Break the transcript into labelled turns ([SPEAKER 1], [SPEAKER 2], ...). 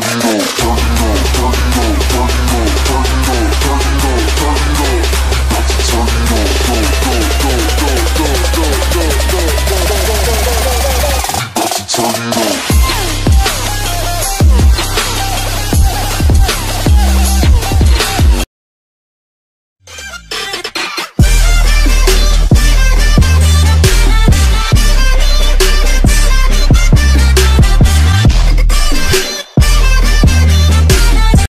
[SPEAKER 1] Boom.